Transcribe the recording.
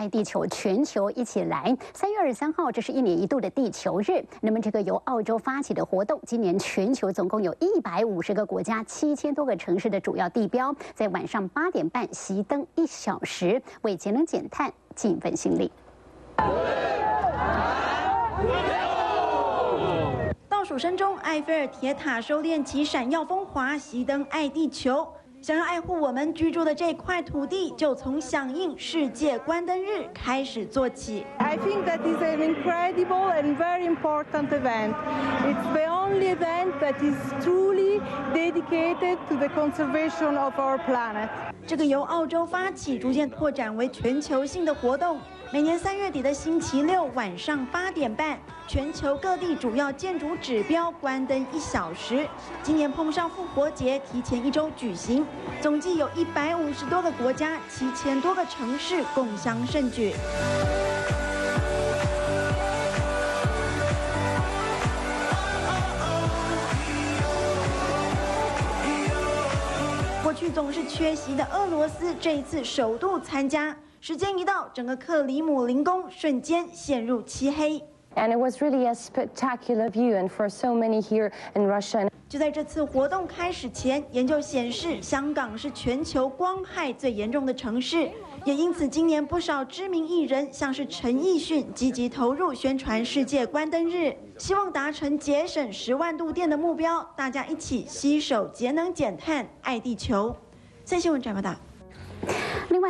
爱地球，全球一起来。三月二十三号，这是一年一度的地球日。那么，这个由澳洲发起的活动，今年全球总共有一百五十个国家、七千多个城市的主要地标，在晚上八点半熄灯一小时，为节能减碳尽一份心力。倒数声中，埃菲尔铁塔收敛其闪耀风华，熄灯爱地球。想要爱护我们居住的这块土地，就从响应世界关灯日开始做起。I think that is an incredible and very important event. It's the only event that is truly dedicated to the conservation of our planet. 这个由澳洲发起，逐渐拓展为全球性的活动。每年三月底的星期六晚上八点半，全球各地主要建筑指标关灯一小时。今年碰上复活节，提前一周举行，总计有一百五十多个国家、七千多个城市共襄盛举。过去总是缺席的俄罗斯，这一次首度参加。时间一到，整个克里姆林宫瞬间陷入漆黑。And it was really a spectacular view, and for so many here in Russia. 就在这次活动开始前，研究显示，香港是全球光害最严重的城市，也因此今年不少知名艺人，像是陈奕迅，积极投入宣传世界关灯日，希望达成节省十万度电的目标。大家一起携手节能减碳，爱地球。三新闻转播道。另外。